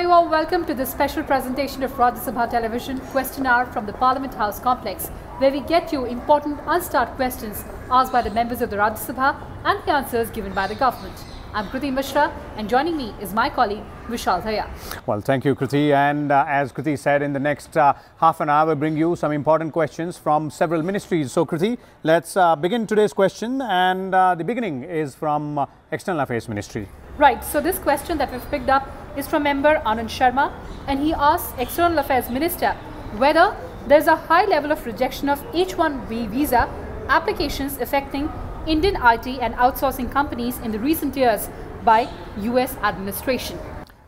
very warm welcome to this special presentation of Rajya Sabha Television Question Hour from the Parliament House complex, where we get you important unstarred questions asked by the members of the Rajya Sabha and the answers given by the government. I'm Kriti Mishra and joining me is my colleague Vishal Dhaya. Well, thank you, Kriti. And uh, as Kriti said, in the next uh, half an hour, we'll bring you some important questions from several ministries. So, Kriti, let's uh, begin today's question. And uh, the beginning is from uh, External Affairs Ministry. Right, so this question that we've picked up is from member Anand Sharma and he asks External Affairs Minister whether there's a high level of rejection of H-1B visa applications affecting Indian IT and outsourcing companies in the recent years by US administration.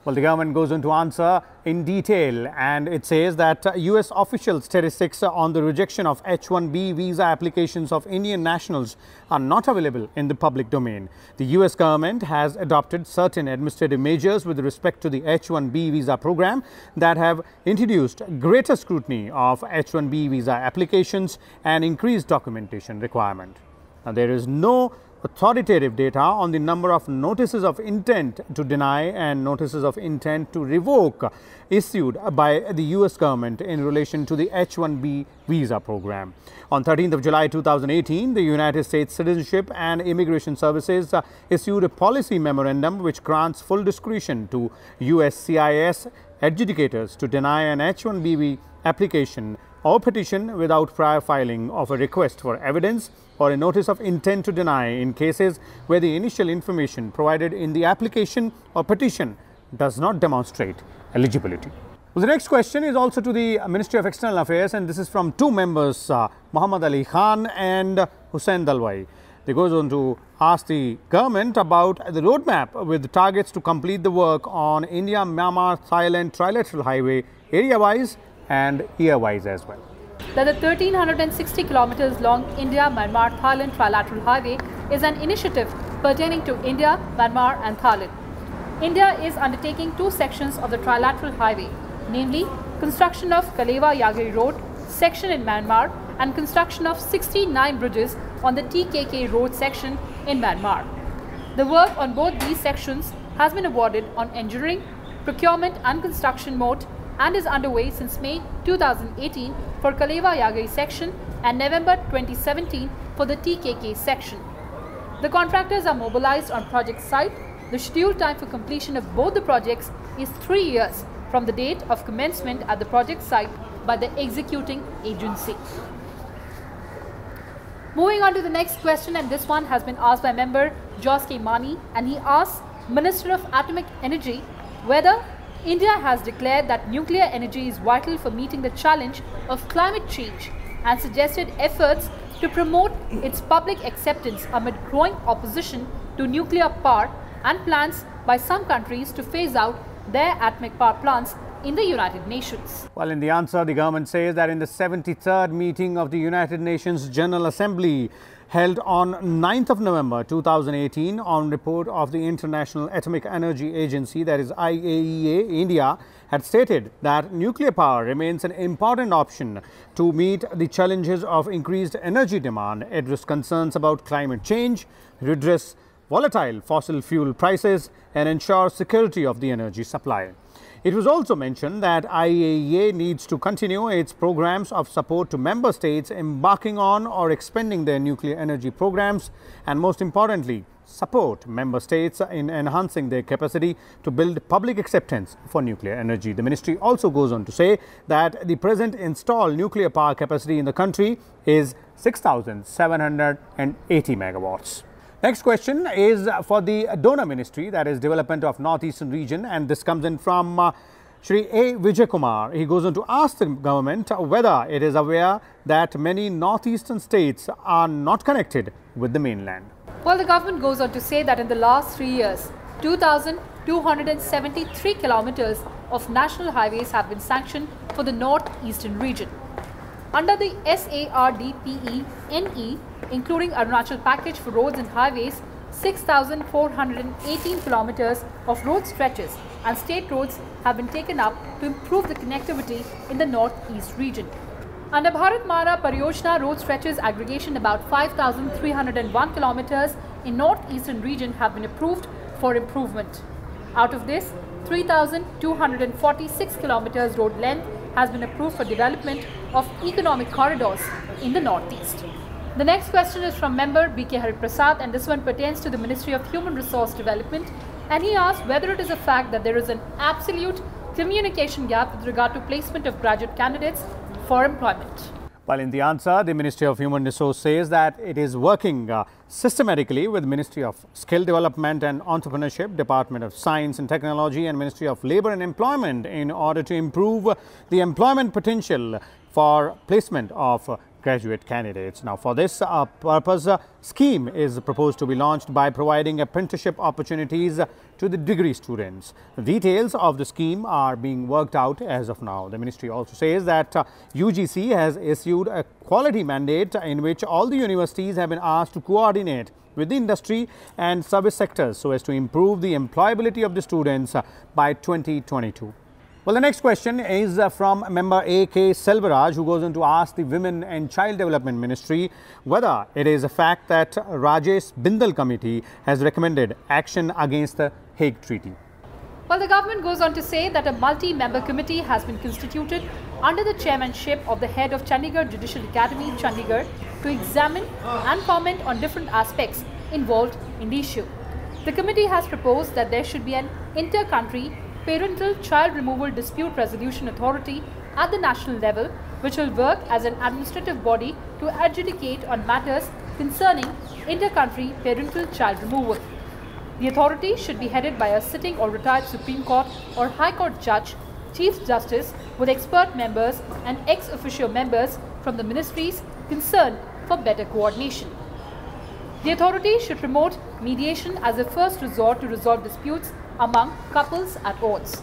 Well, the government goes on to answer in detail and it says that US official statistics on the rejection of H-1B visa applications of Indian nationals are not available in the public domain. The US government has adopted certain administrative measures with respect to the H-1B visa program that have introduced greater scrutiny of H-1B visa applications and increased documentation requirement. Now, there is no authoritative data on the number of notices of intent to deny and notices of intent to revoke issued by the US government in relation to the H-1B visa program. On 13th of July 2018, the United States Citizenship and Immigration Services uh, issued a policy memorandum which grants full discretion to USCIS adjudicators to deny an H-1B application or petition without prior filing of a request for evidence or a notice of intent to deny in cases where the initial information provided in the application or petition does not demonstrate eligibility. Well, the next question is also to the Ministry of External Affairs and this is from two members uh, Muhammad Ali Khan and Hussein Dalwai. They goes on to ask the government about the roadmap with the targets to complete the work on India-Myanmar Thailand trilateral highway area-wise and year-wise as well. That the 1360 kilometers long India-Myanmar Thailand trilateral highway is an initiative pertaining to India, Myanmar and Thailand. India is undertaking two sections of the trilateral highway, namely construction of Kalewa Yagyi Road section in Myanmar and construction of 69 bridges on the TKK road section in Myanmar. The work on both these sections has been awarded on engineering, procurement and construction mode and is underway since May 2018 for Kalewa Yagyi section and November 2017 for the TKK section. The contractors are mobilized on project site. The scheduled time for completion of both the projects is three years from the date of commencement at the project site by the executing agency. Moving on to the next question and this one has been asked by member Jos. Mani and he asks Minister of Atomic Energy whether India has declared that nuclear energy is vital for meeting the challenge of climate change and suggested efforts to promote its public acceptance amid growing opposition to nuclear power and plans by some countries to phase out their atomic power plants in the United Nations. Well, in the answer, the government says that in the 73rd meeting of the United Nations General Assembly, held on 9th of November 2018 on report of the International Atomic Energy Agency that is IAEA India had stated that nuclear power remains an important option to meet the challenges of increased energy demand, address concerns about climate change, redress volatile fossil fuel prices and ensure security of the energy supply. It was also mentioned that IAEA needs to continue its programs of support to member states embarking on or expanding their nuclear energy programs and most importantly, support member states in enhancing their capacity to build public acceptance for nuclear energy. The ministry also goes on to say that the present installed nuclear power capacity in the country is 6,780 megawatts. Next question is for the DoNER ministry that is development of northeastern region and this comes in from uh, Shri A. Vijay Kumar. He goes on to ask the government whether it is aware that many northeastern states are not connected with the mainland. Well, the government goes on to say that in the last three years, 2,273 kilometers of national highways have been sanctioned for the northeastern region. Under the SARDP-NE, including Arunachal package for roads and highways, 6,418 kilometers of road stretches and state roads have been taken up to improve the connectivity in the northeast region. Under Bharatmala Pariyojana road stretches aggregation about 5,301 kilometers in northeastern region have been approved for improvement. Out of this, 3,246 kilometers road length has been approved for development of economic corridors in the northeast. The next question is from member BK Hariprasad and this one pertains to the Ministry of Human Resource Development and he asked whether it is a fact that there is an absolute communication gap with regard to placement of graduate candidates for employment. Well, in the answer, the Ministry of Human Resource says that it is working uh, systematically with Ministry of Skill Development and Entrepreneurship, Department of Science and Technology and Ministry of Labour and Employment in order to improve the employment potential for placement of graduate candidates. Now, for this uh, purpose, uh, scheme is proposed to be launched by providing apprenticeship opportunities to the degree students. The details of the scheme are being worked out as of now. The ministry also says that uh, UGC has issued a quality mandate in which all the universities have been asked to coordinate with the industry and service sectors so as to improve the employability of the students uh, by 2022. Well, the next question is uh, from member A.K. Selvaraj, who goes on to ask the Women and Child Development Ministry whether it is a fact that Rajesh Bindal Committee has recommended action against the Hague Treaty. Well, the government goes on to say that a multi-member committee has been constituted under the chairmanship of the head of Chandigarh Judicial Academy, Chandigarh, to examine and comment on different aspects involved in the issue. The committee has proposed that there should be an inter-country Parental Child Removal Dispute Resolution Authority at the national level, which will work as an administrative body to adjudicate on matters concerning inter-country parental child removal. The authority should be headed by a sitting or retired Supreme Court or High Court judge, Chief Justice with expert members and ex officio members from the ministries concerned for better coordination. The authority should promote mediation as a first resort to resolve disputes among couples at odds.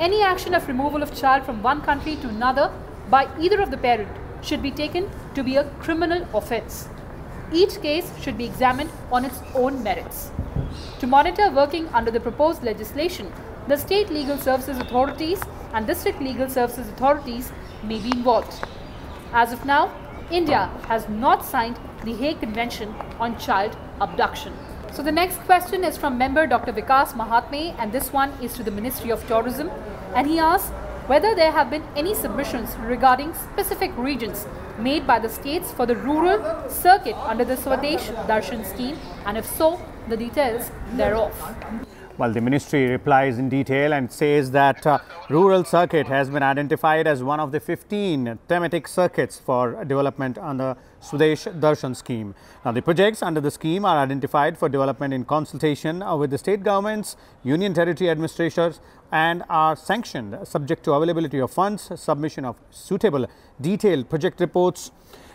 Any action of removal of child from one country to another by either of the parent should be taken to be a criminal offence. Each case should be examined on its own merits. To monitor working under the proposed legislation, the state legal services authorities and district legal services authorities may be involved. As of now, India has not signed the Hague Convention on Child Abduction. So the next question is from member Dr. Vikas Mahatme and this one is to the Ministry of Tourism and he asks whether there have been any submissions regarding specific regions made by the states for the rural circuit under the Swadesh Darshan scheme and if so, the details thereof. Well, the ministry replies in detail and says that uh, rural circuit has been identified as one of the 15 thematic circuits for development under Swadesh Darshan scheme. Now, the projects under the scheme are identified for development in consultation uh, with the state governments, union territory administrators and are sanctioned subject to availability of funds, submission of suitable detailed project reports,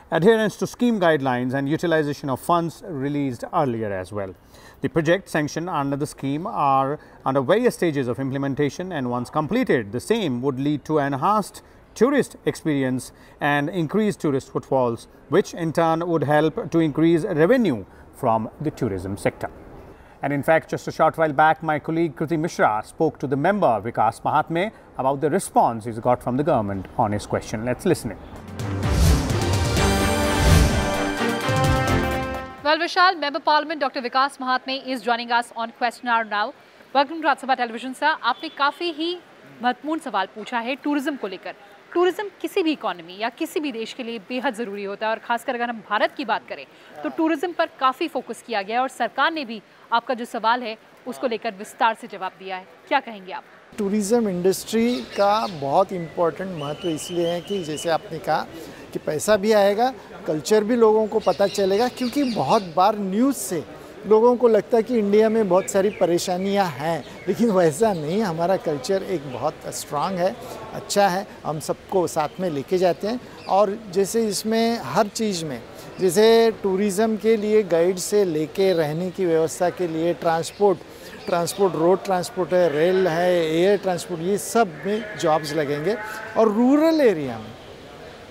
adherence to scheme guidelines and utilization of funds released earlier as well. The projects sanctioned under the scheme are under various stages of implementation and once completed, the same would lead to enhanced tourist experience and increased tourist footfalls, which in turn would help to increase revenue from the tourism sector. And in fact, just a short while back, my colleague Kriti Mishra spoke to the member Vikas Mahatme about the response he's got from the government on his question. Let's listen in. Well, Vishal, Member Parliament Dr. Vikas Mahatme is joining us on Question Hour now. Welcome to Rajya Television, sir. आपने काफ़ी ही महत्वपूर्ण सवाल पूछा है tourism को लेकर tourism किसी भी इकोनॉमी या किसी भी देश के लिए बेहद ज़रूरी होता है और खासकर अगर हम भारत की बात करें तो टूरिज़्म पर काफ़ी फोकस किया गया है और सरकार ने भी आपका जो सवाल है उसको लेकर विस्तार से जवाब दिया है क्या कहेंगे आप टूरिज़्म इंडस्ट्री का बहुत इम्पोर्टेंट महत्व इसलिए है कि जैसे आपने कहा कि पैसा भी आएगा, कल्चर भी लोगों को पता चलेगा, क्योंकि बहुत बार न्यूज़ से लोगों को लगता है कि इंडिया में बहुत सारी परेशानियाँ हैं, लेकिन वैसा नहीं, हमारा कल्चर एक बहुत स्ट्रांग है अच्छा है, हम सबको साथ में लेके जाते हैं। और जैसे इसमें हर चीज़ में, जैसे टूरिज़्म के लिए गाइड से लेके रहने की व्यवस्था के लिए ट्रांसपोर्ट ट्रांसपोर्ट रोड ट्रांसपोर्ट है रेल है एयर ट्रांसपोर्ट ये सब में जॉब्स लगेंगे। और रूरल एरिया में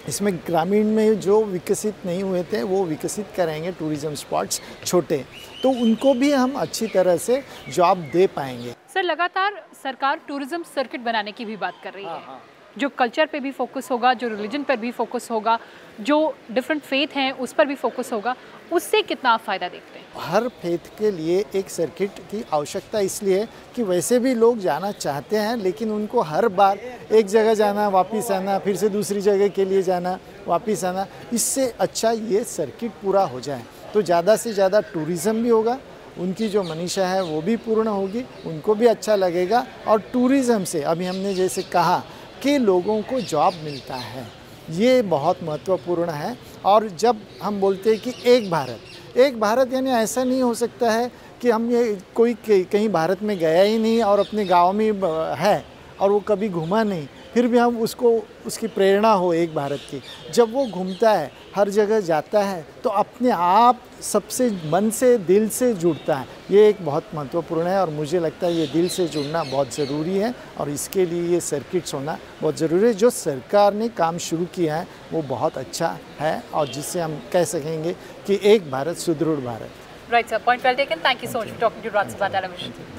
इसमें ग्रामीण में जो विकसित नहीं हुए थे वो विकसित करेंगे टूरिज़्म स्पॉट्स छोटे। तो उनको भी हम अच्छी तरह से जॉब दे पाएँगे। सर लगातार सरकार टूरिज़्म सर्किट बनाने की भी बात कर रही है। हाँ, हाँ। जो कल्चर पे भी फोकस होगा, जो रिलीजन पर भी फोकस होगा, जो डिफरेंट फेथ हैं, उस पर भी फोकस होगा, उससे कितना आप फ़ायदा देखते हैं? हर फेथ के लिए एक सर्किट की आवश्यकता इसलिए कि वैसे भी लोग जाना चाहते हैं, लेकिन उनको हर बार एक जगह जाना, वापस आना, फिर से दूसरी जगह के लिए जाना, वापस आना, इससे अच्छा ये सर्किट पूरा हो जाए। तो ज़्यादा से ज़्यादा टूरिज़्म भी होगा, उनकी जो मनीषा है वो भी पूर्ण होगी, उनको भी अच्छा लगेगा और टूरिज़्म से, अभी हमने जैसे कहा कि लोगों को जॉब मिलता है। ये बहुत महत्वपूर्ण है। और जब हम बोलते हैं कि एक भारत एक भारत यानी ऐसा नहीं हो सकता है कि हम ये कोई कहीं भारत में गया ही नहीं और अपने गाँव में है और वो कभी घूमा नहीं। फिर भी हम उसको उसकी प्रेरणा हो एक भारत की जब वो घूमता है हर जगह जाता है तो अपने आप सबसे मन से दिल से जुड़ता है ये एक बहुत महत्वपूर्ण है और मुझे लगता है ये दिल से जुड़ना बहुत ज़रूरी है और इसके लिए ये सर्किट्स होना बहुत ज़रूरी है जो सरकार ने काम शुरू किया है वो बहुत अच्छा है और जिससे हम कह सकेंगे कि एक भारत सुदृढ़ Bharat Right, sir. Point well taken. Thank you so much for talking to Raj Sabha Television.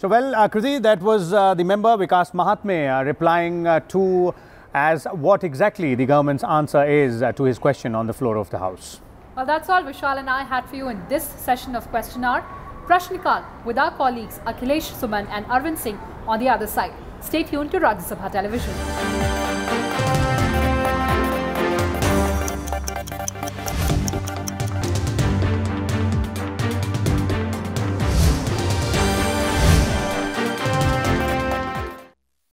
So, well, uh, Kriti, that was uh, the member Vikas Mahatme uh, replying uh, to as what exactly the government's answer is uh, to his question on the floor of the House. Well, that's all Vishal and I had for you in this session of Question Hour. Prashnikal with our colleagues Akhilesh Suman and Arvind Singh on the other side. Stay tuned to Rajya Sabha Television.